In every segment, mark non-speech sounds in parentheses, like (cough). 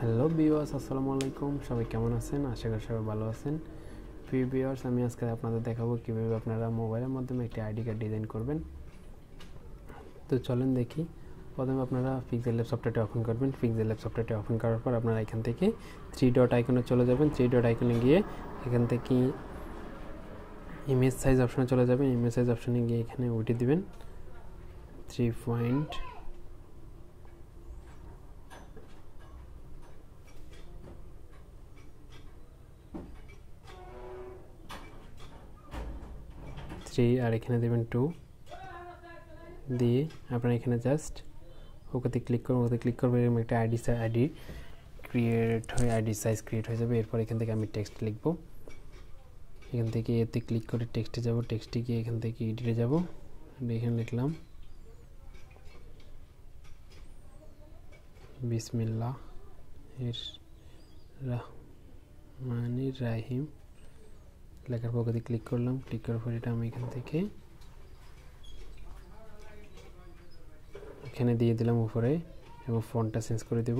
Hello বিওয়ার্স আসসালামু আলাইকুম। সবাই কেমন আছেন? আশা করি সবাই ভালো আছেন। প্রিয় বিওয়ার্স আমি আজকে আপনাদের দেখাবো কীভাবে আপনারা মোবাইলের মাধ্যমে একটি আইডি কার্ড ডিজাইন করবেন। তো চলেন দেখি। প্রথমে আপনারা পিক্সেল ল্যাব সফটওয়্যারটি ওপেন করবেন। পিক্সেল ল্যাব সফটওয়্যারটি ওপেন করার পর আপনারা এখান থেকে থ্রি ডট আইকনে চলে যাবেন। থ্রি ডট আইকনে গিয়ে এখান থেকে ইমেজ সাইজ অপশনে চলে যাবেন। ইমেজ সাইজ অপশনে গিয়ে এখানে ওইটি দিবেন। থ্রি পয়েন্ট থ্রি আর এখানে দেবেন টু দিয়ে আপনারা এখানে জাস্ট ওকেতে ক্লিক করুন ওকে ক্লিক করবেন, এরকম একটা আইডি আইডি ক্রিয়েট হয়ে আইডি সাইজ ক্রিয়েট হয়ে যাবে। এরপর এখান থেকে আমি টেক্সট লিখব। এখান থেকে এতে ক্লিক করে টেক্সটে যাব টেক্সটে গিয়ে এখান থেকে এডিটে যাব। এখানে লিখলাম, বিসমিল্লাহ এর রহমানির রাহিম। লেখার পক্ষে ক্লিক করলাম ক্লিক করার পর এটা আমি এখান থেকে এখানে দিয়ে দিলাম উপরে এবং ফন্টটা চেঞ্জ করে দেব।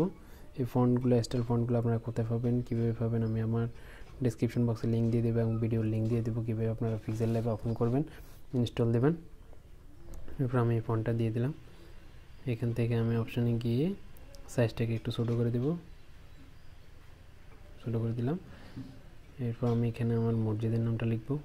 এই ফন্টগুলো স্টাইল ফন্টগুলো আপনারা কোথায় পাবেন, কীভাবে পাবেন, আমি আমার ডিসক্রিপশন বক্সে লিঙ্ক দিয়ে দেবো এবং ভিডিওর লিঙ্ক দিয়ে দেবো, কীভাবে আপনারা পিক্সেল ল্যাবে ওপেন করবেন ইনস্টল দেবেন। এরপর আমি এই ফন্টটা দিয়ে দিলাম। এখান থেকে আমি অপশানে গিয়ে সাইজটাকে একটু ছোটো করে দেব। ছোটো করে দিলাম। এরপর আমি এখানে আমার মসজিদের নামটা লিখব।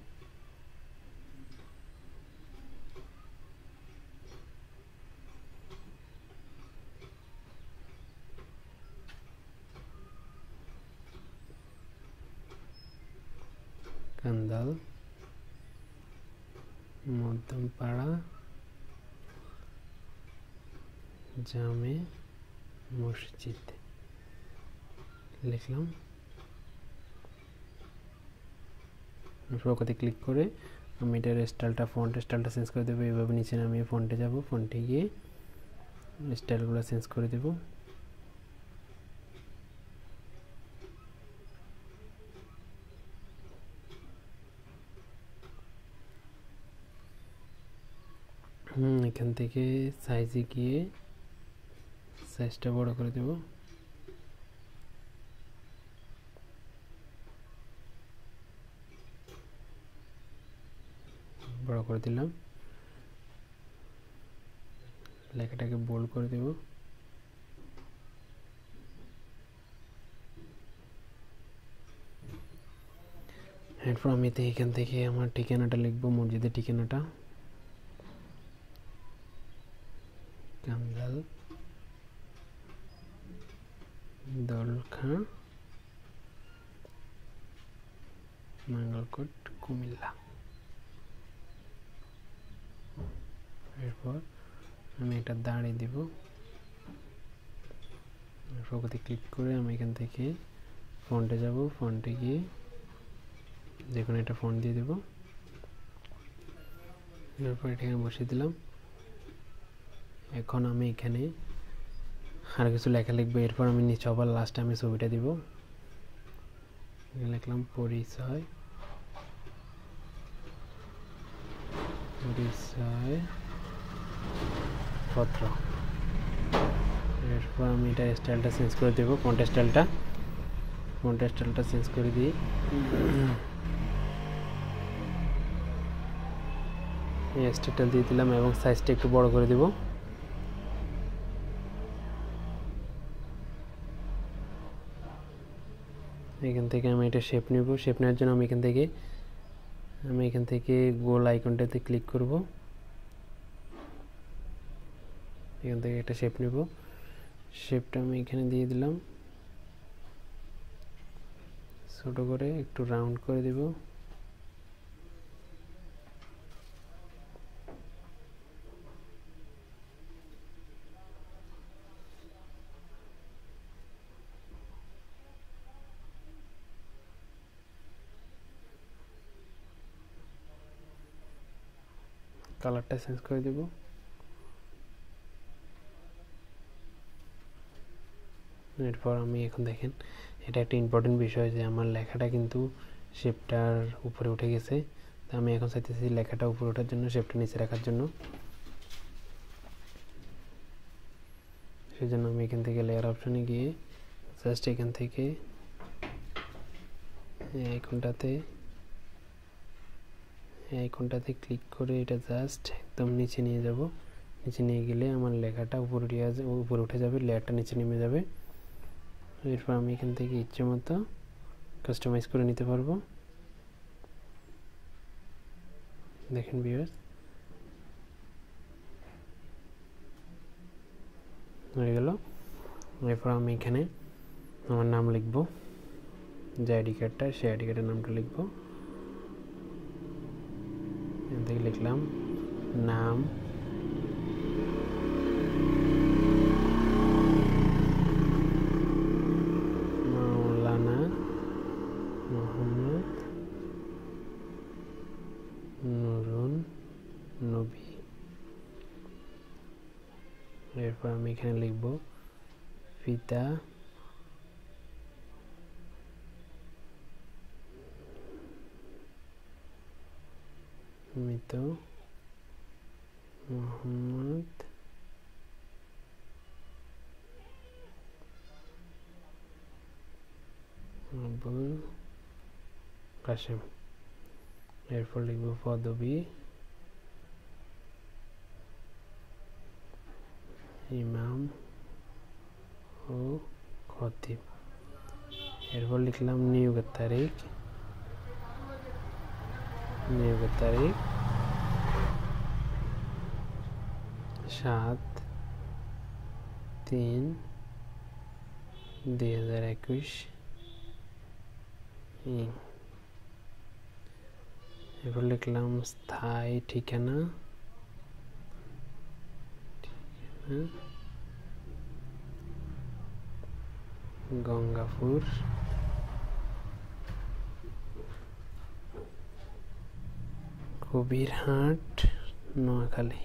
কান্দাল মধ্যমপাড়া জামে মসজিদ। লিখলাম। ওখানে ক্লিক করে আমি এটার স্টাইলটা ফন্ট স্টাইলটা চেঞ্জ করে দেবো। এইভাবে নিচে আমি ফন্টে যাব। ফন্টে গিয়ে স্টাইলগুলো চেঞ্জ করে দেবো। হুম, এখান থেকে সাইজে গিয়ে সাইজটা বড় করে দেবো। বড় করে দিলাম। লেখাটাকে বোল্ড করে দেব। এরপর আমি এখান থেকে আমার ঠিকানাটা লিখব, মসজিদের ঠিকানাটা। কাঙ্গাল দলখা মাঙ্গলকোট, কুমিল্লা। এরপর আমি এটা দাঁড়িয়ে দিব। প্রগতি ক্লিক করে আমি এখান থেকে ফন্টে যাব। ফন্টে গিয়ে যে কোনো একটা ফন্ট দিয়ে দেব। এরপর এটাকে বসিয়ে দিলাম। এখন আমি এখানে আর কিছু লেখা লিখব। এরপর আমি নিচে আবার লাস্টে আমি ছবিটা দিব। লিখলাম পরিচয়। পরিচয়। পত্র। এরপর আমি এটা স্টাইলটা চেঞ্জ করে দেবো ফন্ট স্টাইলটা ফন্ট স্টাইলটা চেঞ্জ করে দিই। এই স্টাইলটা দিয়ে দিলাম এবং সাইজটা একটু বড় করে দেব। এখান থেকে আমি এটা শেপ নেব। শেপ নেওয়ার জন্য আমি এখান থেকে, আমি এখান থেকে গোল আইকনটাতে ক্লিক করব। এখান থেকে একটা শেপ নেব। শেপটা আমি এখানে দিয়ে দিলাম। ছোট করে একটু রাউন্ড করে দেব। কালারটা চেঞ্জ করে দেব। এরপর আমি এখন দেখেন, এটা একটা ইম্পর্টেন্ট বিষয় যে আমার লেখাটা কিন্তু শেপটার উপরে উঠে গেছে। তা আমি এখন চাইতেছি লেখাটা উপরে ওঠার জন্য শেপটা নিচে রাখার জন্য। সেই জন্য আমি এখান থেকে লেয়ার অপশানে গিয়ে জাস্ট এখান থেকে আইকনটাতে আইকনটাতে ক্লিক করে এটা জাস্ট একদম নিচে নিয়ে যাব। নিচে নিয়ে গেলে আমার লেখাটা উপরে উপরে উঠে যাবে লেয়ারটা নিচে নেমে যাবে। এরপর আমি এখান থেকে ইচ্ছে মতো কাস্টমাইজ করে নিতে পারব। দেখেন ভিউয়ার্স হয়ে গেল। এরপর আমি এখানে আমার নাম লিখব। যে আইডি কার্ডটা, সেই আইডি কার্ডের নামটা লিখব। এখান থেকে লিখলাম, নাম মাওলানা মোহাম্মদ নুরুন নবী। এরপর আমি এখানে লিখব পিতা মৃত মোহাম্মদ আবুল কাশেম। এরপর লিখব পদবী ইমাম ও খতিব এরপর লিখলাম নিয়োগের তারিখ নিয়োগের তারিখ সাত তিন দুই হাজার একুশ এরপর লিখলাম স্থায়ী ঠিকানা। গঙ্গাপুর। কবিরহাট, নোয়াখালী।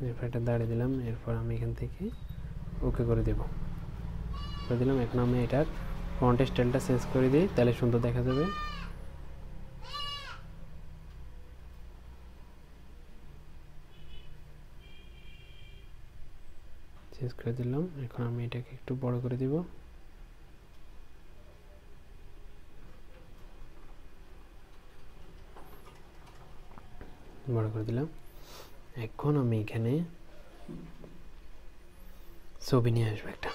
এরপর এটা দাঁড়িয়ে দিলাম, এরপর আমি এখান থেকে ওকে করে দেব। করে দিলাম, এখন আমি এটার ফ্রন্ট স্টাইলটা চেঞ্জ করে দিই, তাহলে সুন্দর দেখা যাবে। চেঞ্জ করে দিলাম, এখন আমি এটাকে একটু বড় করে দিব। বড় করে দিলাম। এখন আমি এখানে ছবি নিয়ে আসব একটা।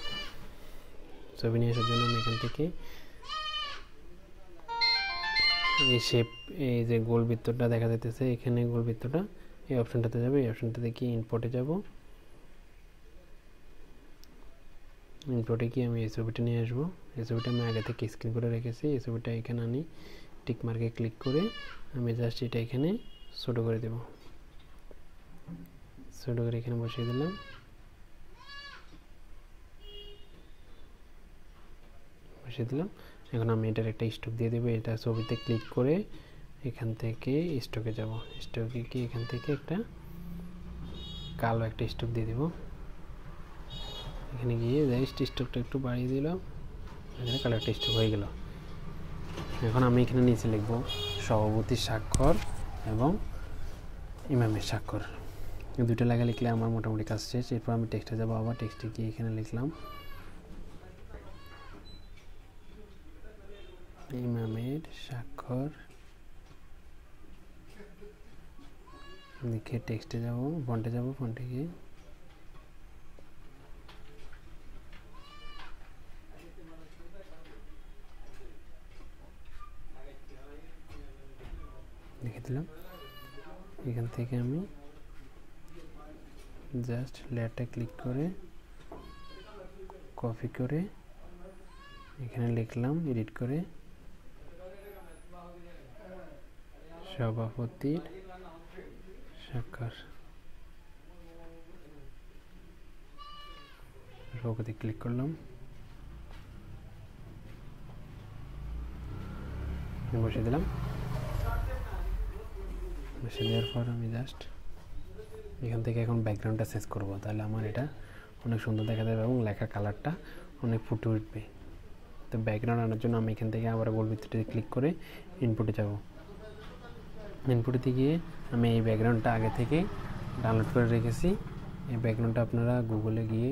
ছবি নিয়ে আসার জন্য আমি এখান থেকে এই শেপ এই যে গোল বৃত্তটা দেখা যাইতেছে, এখানে গোল বৃত্তটা, এই অপশনটাতে যাবে, এই অপশনটাতে কি ইনপোর্টে যাব। ইনপোর্টে কি আমি এই ছবিটা নিয়ে আসব। এই ছবিটা আমি আগে থেকে স্ক্রিন করে রেখেছি, এই ছবিটা এখানে আনি টিক মার্কে ক্লিক করে আমি জাস্ট এটা এখানে ছোটো করে দেব। ছোটো করে এখানে বসিয়ে দিলাম। বসিয়ে দিলাম। এখন আমি এটার একটা স্টক দিয়ে দেবো। এটা ছবিতে ক্লিক করে এখান থেকে স্টকে যাব। স্টকে কি এখান থেকে একটা কালো একটা স্টক দিয়ে দেবো। এখানে গিয়ে জাস্ট স্টকটা একটু বাড়িয়ে দিলাম। এখানে কালো একটা স্টক হয়ে গেল। এখন আমি এখানে নিচে লিখব সভাপতির স্বাক্ষর এবং ইমামের স্বাক্ষর। দুটো লাগা লিখলে আমার মোটামুটি কাজ শেষ। এরপর আমি টেক্সটে যাব। আবার টেক্সটে গিয়ে এখানে লিখলাম ইমামের স্বাক্ষর লিখে টেক্সটে যাব ফন্টে যাব ফন্টে গিয়ে। লিখে দিলাম। এখান থেকে আমি জাস্ট লেয়ারটা ক্লিক করে কপি করে এখানে লিখলাম এডিট করে। সভাপতির স্বাক্ষর সভাপতি ক্লিক করলাম। বসিয়ে দিলাম। বসিয়ে দেওয়ার পর আমি জাস্ট এখান থেকে এখন ব্যাকগ্রাউন্ডটা চেঞ্জ করব। তাহলে আমার এটা অনেক সুন্দর দেখা যাবে এবং লেখার কালারটা অনেক ফুটে উঠবে। তো ব্যাকগ্রাউন্ড আনার জন্য আমি এখান থেকে আবার গোল ভিত্তিতে ক্লিক করে ইনপুটে যাব। ইনপুটে গিয়ে আমি এই ব্যাকগ্রাউন্ডটা আগে থেকে ডাউনলোড করে রেখেছি। এই ব্যাকগ্রাউন্ডটা আপনারা গুগলে গিয়ে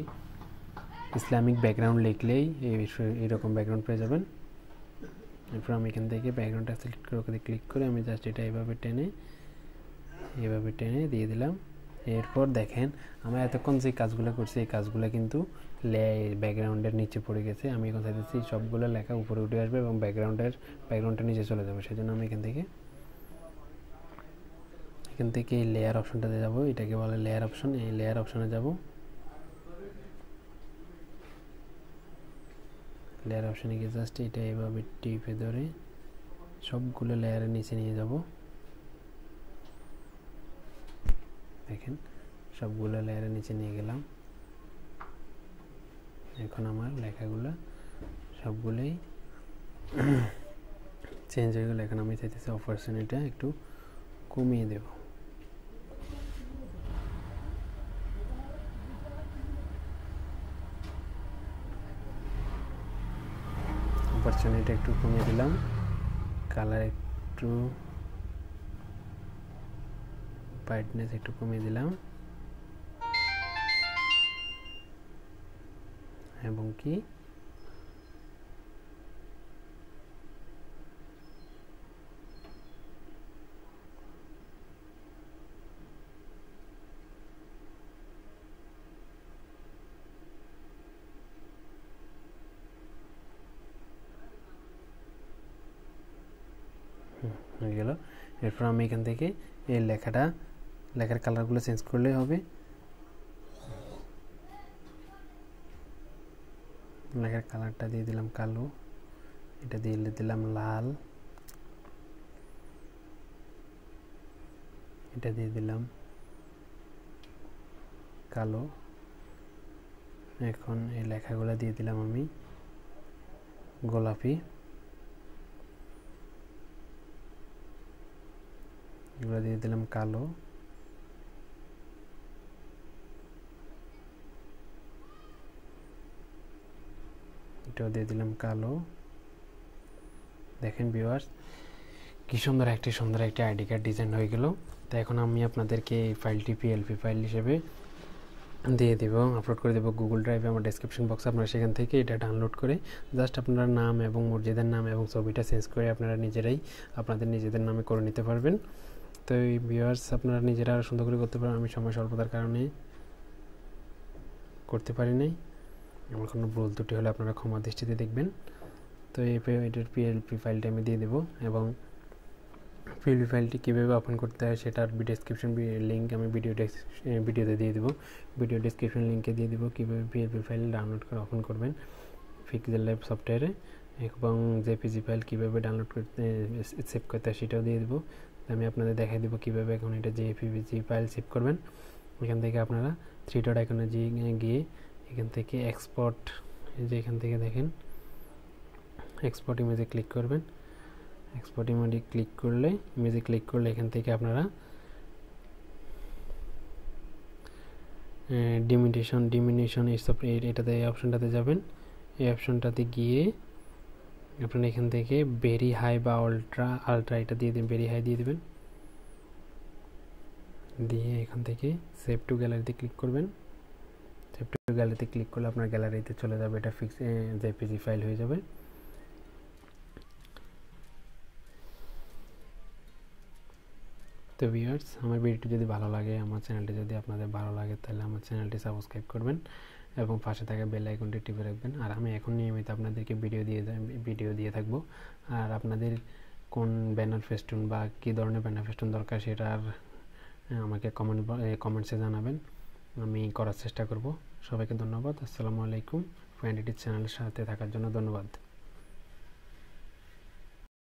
ইসলামিক ব্যাকগ্রাউন্ড লিখলেই এইরকম ব্যাকগ্রাউন্ড পেয়ে যাবেন। এরপর আমি এখান থেকে ব্যাকগ্রাউন্ডটা সিলেক্ট করে ওখানে ক্লিক করে আমি জাস্ট এটা এইভাবে টেনে এইভাবে টেনে দিয়ে দিলাম। এরপর দেখেন, আমরা এতক্ষণ যে কাজগুলো করছি, এই কাজগুলো কিন্তু ব্যাকগ্রাউন্ডের নিচে পড়ে গেছে। আমি এখন চাইতেছি সবগুলো লেখা উপরে উঠে আসবে এবং ব্যাকগ্রাউন্ডের ব্যাকগ্রাউন্ডটা নিচে চলে যাবে। সেই জন্য আমি এখান থেকে এখান থেকে এই লেয়ার অপশনটাতে যাব। এটাকে বলে লেয়ার অপশন এই লেয়ার অপশনে যাব। লেয়ার অপশনে গিয়ে জাস্ট এটা এভাবে টিপে ধরে সবগুলো লেয়ারের নিচে নিয়ে যাব। দেখেন, সবগুলো লেয়ারের নিচে নিয়ে গেলাম। এখন আমার লেখাগুলো সবগুলোই (clears throat) চেঞ্জ হয়ে গেল। এখন আমি চাইতেছি অপারেশনটা একটু কমিয়ে দেব। অপারেশনটা একটু কমিয়ে দিলাম। কালার একটু ব্রাইটনেস একটু কমিয়ে দিলাম। এবং কি হয়ে গেল এরপর আমি এখান থেকে এই লেখাটা, লেখার কালারগুলো চেঞ্জ করলেই হবে। লেখার কালারটা দিয়ে দিলাম কালো, এটা দিয়ে দিলাম লাল। এটা দিয়ে দিলাম কালো। এখন এই লেখাগুলো দিয়ে দিলাম আমি গোলাপি। এগুলো দিয়ে দিলাম কালো। এটাও দিয়ে দিলাম কালো। দেখেন ভিউয়ার্স কি সুন্দর একটি সুন্দর একটি আইডি কার্ড ডিজাইন হয়ে গেল। তো এখন আমি আপনাদেরকে এই ফাইলটি পিএলপি ফাইল হিসেবে দিয়ে দেব আপলোড করে দেবো গুগল ড্রাইভে আমার ডিসক্রিপশন বক্সে আপনারা সেখান থেকে এটা ডাউনলোড করে জাস্ট আপনারা নাম এবং মসজিদের নাম এবং ছবিটা চেঞ্জ করে আপনারা নিজেরাই আপনাদের নিজেদের নামে করে নিতে পারবেন। তো এই ভিউয়ার্স আপনারা নিজেরা সুন্দর করে করতে পারেন। আমি সময় স্বল্পতার কারণে করতে পারি নাই। আমার কোনো ভুল ত্রুটি হলে আপনারা ক্ষমা দৃষ্টিতে দেখবেন। তো এই এটার পিএলপি ফাইলটা আমি দিয়ে দেবো এবং পিএলপি ফাইলটি কীভাবে ওপেন করতে হয় সেটার ডিসক্রিপশন লিঙ্ক আমি ভিডিও ভিডিওতে দিয়ে দেবো। ভিডিও ডিসক্রিপশন লিঙ্কে দিয়ে দেবো কীভাবে পিএলপি ফাইল ডাউনলোড করে ওপেন করবেন ফিক্সেল লাইভ সফটওয়্যারে এবং জেপিজি ফাইল কীভাবে ডাউনলোড করতে সেভ করতে হয় সেটাও দিয়ে দেবো। আমি আপনাদের দেখাই দেবো কীভাবে এখন এটা জেপিজি ফাইল সেভ করবেন। এখান থেকে আপনারা থ্রি ডট আইকনে গিয়ে এখান থেকে এক্সপোর্ট যে এখান থেকে দেখেন এক্সপোর্ট ইমেজে ক্লিক করবেন। এক্সপোর্ট ইমেজে ক্লিক করলে ইমেজে ক্লিক করলে এখান থেকে আপনারা ডিমিটেশন ডিমিনেশন এইসব এটাতে এই অপশনটাতে যাবেন। এই অপশনটাতে গিয়ে আপনারা এখান থেকে ভেরি হাই বা আলট্রা আলট্রা এটা দিয়ে দেবেন ভেরি হাই দিয়ে দেবেন। দিয়ে এখান থেকে সেভ টু গ্যালারিতে ক্লিক করবেন। সেভ টু গ্যালারিতে ক্লিক করলে আপনার গ্যালারিতে চলে যাবে, এটা ফিক্স জেপিজি ফাইল হয়ে যাবে। তো ভিউয়ার্স আমার ভিডিওটি যদি ভালো লাগে, আমার চ্যানেলটি যদি আপনাদের ভালো লাগে, তাহলে আমার চ্যানেলটি সাবস্ক্রাইব করবেন। এবং পাশে থাকা বেল আইকনটি টিপে রাখবেন। আর আমি এখন নিয়মিত আপনাদেরকে ভিডিও দিয়ে ভিডিও দিয়ে থাকব। আর আপনাদের কোন ব্যানার ফেস্টুন বা কী ধরনের ব্যানার ফেস্টুন দরকার সেটা আর আমাকে কমেন্ট কমেন্টসে জানাবেন। আমি করার চেষ্টা করব। সবাইকে ধন্যবাদ। আসসালামু আলাইকুম। ফ্যান্ডিটির চ্যানেলের সাথে থাকার জন্য ধন্যবাদ।